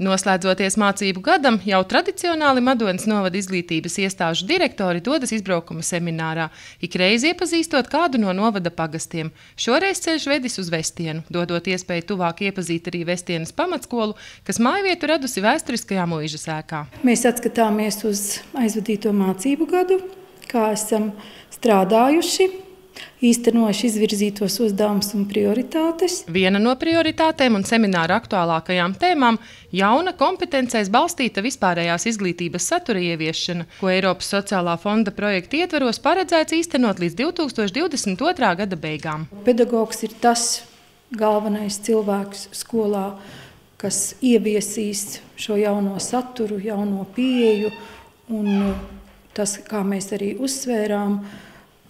Noslēdzoties mācību gadam, jau tradicionāli Madonas novada izglītības iestāžu direktori dodas izbraukuma seminārā, ikreiz iepazīstot kādu no novada pagastiem. Šoreiz ceļš vedis uz Vestienu, dodot iespēju tuvāk iepazīt arī Vestienas pamatskolu, kas mājvietu radusi vēsturiskajā mūža sēkā. Mēs atskatāmies uz aizvadīto mācību gadu, kā esam strādājuši, īstenojuši izvirzītos uzdevumus un prioritātes. Viena no prioritātēm un semināra aktuālākajām tēmām - jauna kompetencēs balstīta vispārējās izglītības satura ieviešana, ko Eiropas sociālā fonda projekta ietveros paredzēts īstenot līdz 2022. gada beigām. Pedagogs ir tas galvenais cilvēks skolā, kas ieviesīs šo jauno saturu, jauno pieeju un tas, kā mēs arī uzsvērām,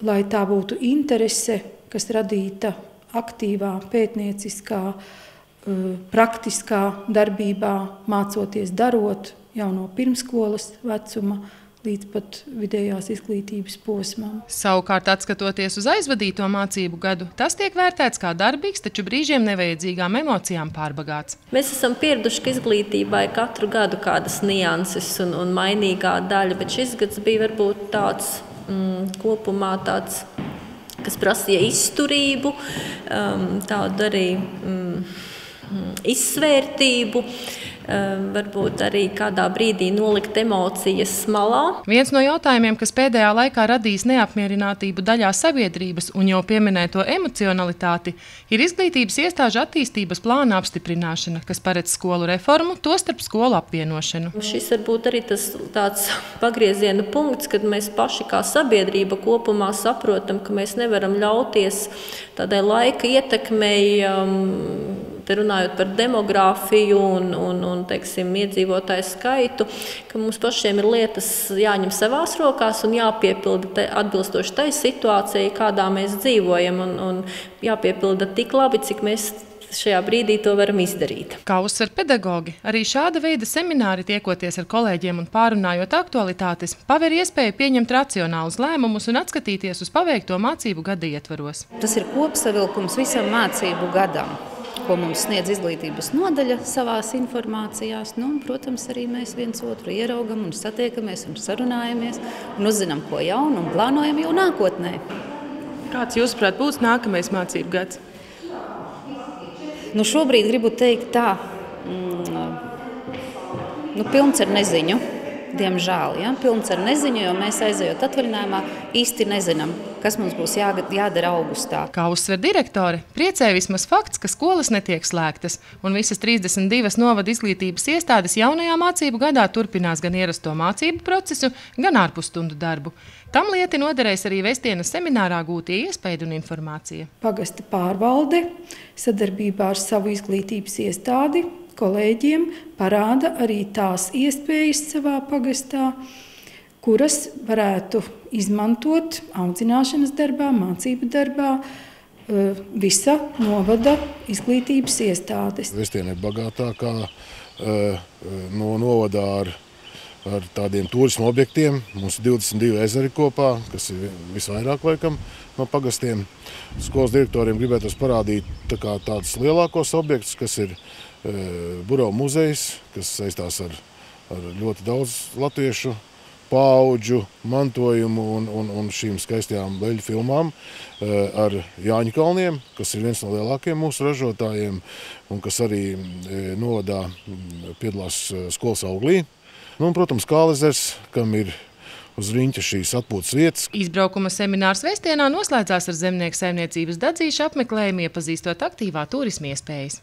lai tā būtu interese, kas radīta aktīvā, pētnieciskā, eh, praktiskā darbībā, mācoties darot jau no pirmskolas vecuma līdz pat vidējās izglītības posmam. Savukārt, atskatoties uz aizvadīto mācību gadu, tas tiek vērtēts kā darbīgs, taču brīžiem nevajadzīgām emocijām pārbagāts. Mēs esam pieraduši, ka izglītībai katru gadu kādas nianses un, un mainīgā daļa, bet šis gads bija varbūt tāds mm, kopumā tāds, kas prasīja izturību, um, tādu arī mm, izsvērtību. Ehm, varbūt arī kādā brīdī nolikt emocijas malā. Viens no jautājumiem, kas pēdējā laikā radīs neapmierinātību daļā sabiedrības un jau pieminēto emocionalitāti, ir izglītības iestāžu attīstības plāna apstiprināšana, kas paredz skolu reformu, tostarp skolu apvienošanu. Šis varbūt arī tas tāds pagrieziena punkts, kad mēs paši kā sabiedrība kopumā saprotam, ka mēs nevaram ļauties tādai laika ietekmei um, Te runājot par demogrāfiju un, un, un teiksim, iedzīvotāju skaitu, ka mums pašiem ir lietas jāņem savās rokās un jāpiepilda atbilstoši tai situācijai, kādā mēs dzīvojam, un, un jāpiepilda tik labi, cik mēs šajā brīdī to varam izdarīt. Kā uzsver pedagogi, arī šāda veida semināri tiekoties ar kolēģiem un pārunājot aktualitātes, paver iespēju pieņemt racionālus lēmumus un atskatīties uz paveikto mācību gada ietvaros. Tas ir kopsavilkums visam mācību gadam ko mums sniedz izglītības nodaļa savā informācijā. Nu, protams, arī mēs viens otru ieraugam un satiekamies un sarunājamies un uzzinām, ko jaunu un plānojam jau nākotnē. Kāds, jūsuprāt, būs nākamais mācību gads? Nu, šobrīd gribu teikt tā, mm, nu, pilns ar neziņu. Diemžēl, ja, pilns ar neziņu, jo mēs aizejot atvaļinājumā īsti nezinām, kas mums būs jādara augustā. Kā uzsver direktori, priecē vismaz fakts, ka skolas netiek slēgtas, un visas 32 novada izglītības iestādes jaunajā mācību gadā turpinās gan ierasto mācību procesu, gan ārpusstundu darbu. Tam lieti noderēs arī Vestienas seminārā gūtie iespēju un informācija. Pagasta pārvalde sadarbībā ar savu izglītības iestādi kolēģiem parāda arī tās iespējas savā pagastā, kuras varētu izmantot audzināšanas darbā, mācību darbā, eh, visa novada izglītības iestādes. Vestiena ir bagātākā eh, no novadā ar, ar tādiem turismu objektiem. Mums ir 22 ezeri kopā, kas ir visvairāk laikam no pagastiem. Skolas direktoriem gribētos parādīt tā kā tādus lielākos objektus, kas ir Burau muzejs, kas saistās ar, ar ļoti daudz latviešu paudžu mantojumu un, un, un šīm skaistajām leļu filmām ar Jāņu kalniem, kas ir viens no lielākajiem mūsu ražotājiem un kas arī novadā piedalās skolas auglī. Nu, un, protams, Kālezers, kam ir uz riņķa šīs atpūtas vietas. Izbraukuma seminārs Vēstienā noslēdzās ar zemnieku saimniecības dadzīšu apmeklējumu, iepazīstot aktīvā turisma iespējas.